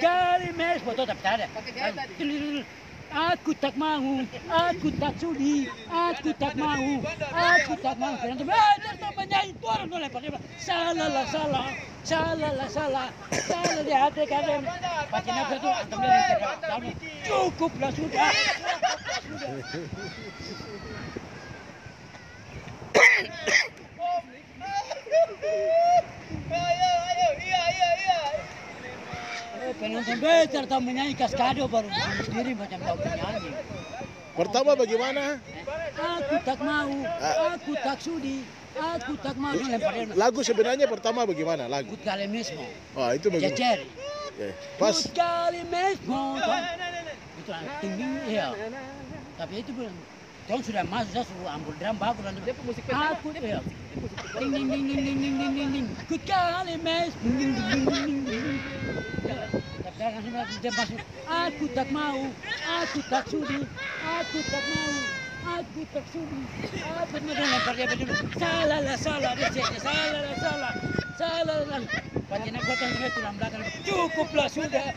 Kali mes foto tak ada. Aku tak mau, aku tak sudi, aku tak mau, aku tak mau. Eh, tak penyanyi itu orang lempar dia. Salah lah, salah, salah lah, salah, salah di hati kalian. Pakai nafsu itu, antum lihat Cukup lah sudah. Penonton besar tahu menyanyi kaskado baru sendiri macam tahu menyanyi. Pertama bagaimana? Aku tak mau, aku tak sudi, aku tak mau. Lagu sebenarnya pertama bagaimana lagu? Good kali mesmo. Oh itu bagaimana? Jajar. Pas. Good kali mesmo. Itu tinggi ya. Tapi itu belum. tahun sudah masuk, saya suruh ambil drum bagus. Dia pemusik Aku dia. Ding ding ding ding ding ding ding ding. Good kali mesmo. Aku tak mau, aku tak sudi, aku tak mau. Aku tak sudi, aku tak mau lempar dia dulu. Salah lah, salah cek, salah lah, salah, salah lah. Nak kota tulang belakang. Cukuplah sudah.